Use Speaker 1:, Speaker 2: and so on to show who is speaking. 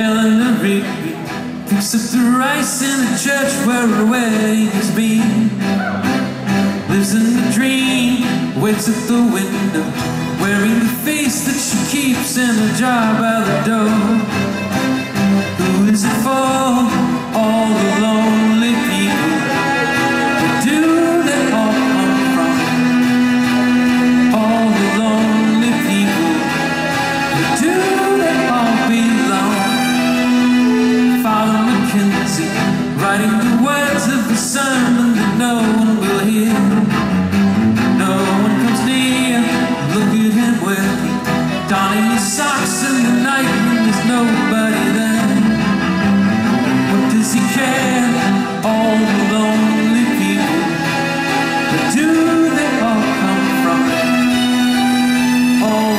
Speaker 1: Except Picks up the rice in the church where her wedding's been. Lives in the dream, waits at the window Wearing the face that she keeps in a jar by the door. do they all come from? Oh.